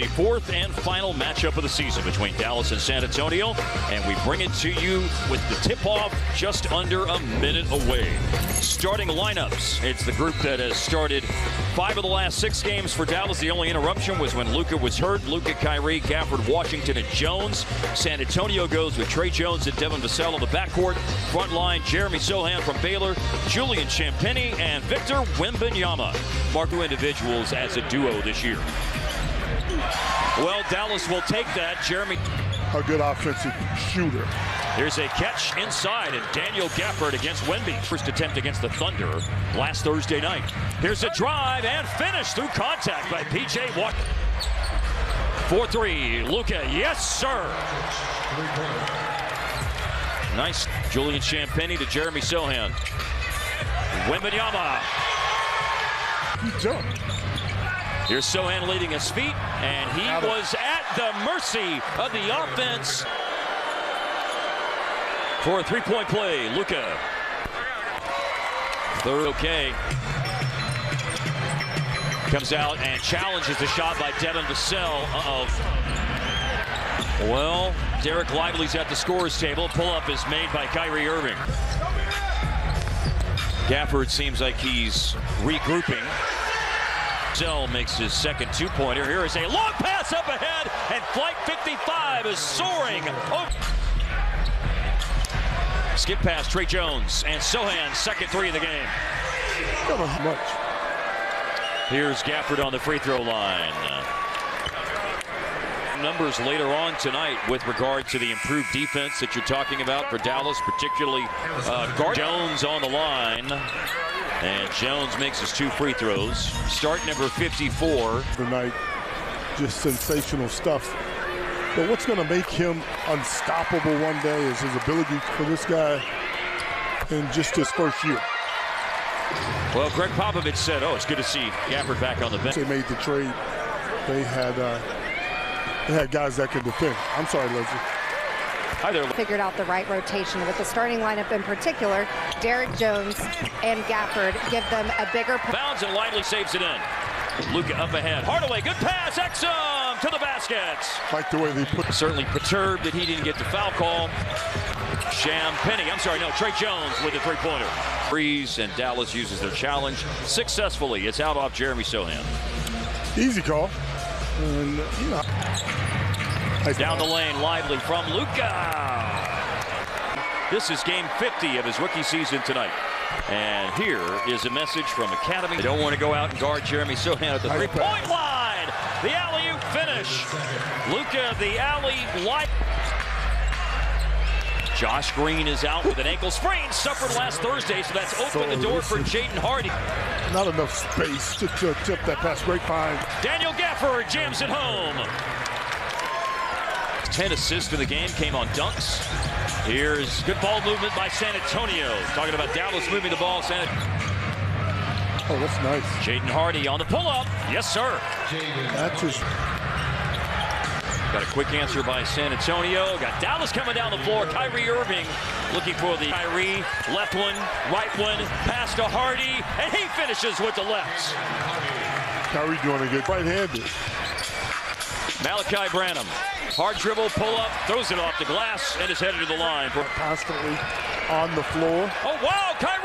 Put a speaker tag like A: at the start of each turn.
A: the fourth and final matchup of the season between Dallas and San Antonio, and we bring it to you with the tip-off just under a minute away. Starting lineups, it's the group that has started five of the last six games for Dallas. The only interruption was when Luka was hurt. Luka, Kyrie, Gafford, Washington, and Jones. San Antonio goes with Tre Jones and Devin Vassell on the backcourt. Front line, Jeremy Sochan from Baylor, Julian Champagnie, and Victor Wembanyama. Mark individuals as a duo this year. Well, Dallas will take that. Jeremy.
B: A good offensive shooter.
A: Here's a catch inside, and Daniel Gafford against Wemby. First attempt against the Thunder last Thursday night. Here's a drive and finish through contact by P.J. Walker. 4-3, Luka, yes sir. Nice, Julian Champagnie to Jeremy Sochan. Wembanyama.
B: He jumped.
A: Here's Sochan leading his feet, and he was at the mercy of the offense for a three-point play. Luka. Third okay. Comes out and challenges the shot by Devin Vassell. Uh-oh. Well, Dereck Lively's at the scorer's table. Pull-up is made by Kyrie Irving. Gafford seems like he's regrouping. Vassell makes his second two-pointer. Here is a long pass up ahead, and Flight 55 is soaring. over. Skip past Tre Jones and Sochan, second three of the game.
B: Not much.
A: Here's Gafford on the free throw line. Numbers later on tonight with regard to the improved defense that you're talking about for Dallas, particularly uh, Jones on the line. And Jones makes his two free throws. Start number 54.
B: Tonight, just sensational stuff. But what's going to make him unstoppable one day is his ability for this guy in just his first year.
A: Well, Gregg Popovich said, oh, it's good to see Gafford back on the bench.
B: They made the trade. They had uh, they had guys that could defend. I'm sorry, Leslie.
A: Hi there.
C: Figured out the right rotation with the starting lineup in particular. Derrick Jones and Gafford give them a bigger.
A: Bounds and Lively saves it in. Luka up ahead. Hardaway, good pass. Exum to the basket.
B: Like the way they put.
A: Certainly perturbed that he didn't get the foul call. Champagnie, I'm sorry, no, Tre Jones with the three-pointer. Breeze and Dallas uses their challenge successfully. It's out off Jeremy Sochan.
B: Easy call. And, you know. Nice
A: Down the lane, Lively from Luka. This is game 50 of his rookie season tonight. And here is a message from Academy. They don't want to go out and guard Jeremy Sochan at the three-point line. The alley-oop finish. Luka, the alley light. Josh Green is out with an ankle sprain, suffered last Thursday, so that's opened
B: So
A: the door for
B: listen.
A: Jaden Hardy.
B: Not enough space to, to tip that pass. Great find.
A: Daniel Gafford jams it home. 10 assists in the game came on dunks. Here's good ball movement by San Antonio. Talking about Dallas moving the ball. San
B: Oh, that's nice.
A: Jaden Hardy on the pull-up. Yes, sir.
B: That's his.
A: Got a quick answer by San Antonio. Got Dallas coming down the floor. Kyrie Irving looking for the Kyrie. Left one, right one, pass to Hardy, and he finishes with the left.
B: Kyrie doing a good right-handed.
A: Malaki Branham. Hard dribble, pull up, throws it off the glass, and is headed to the line.
B: Constantly on the floor.
A: oh, wow, Kyrie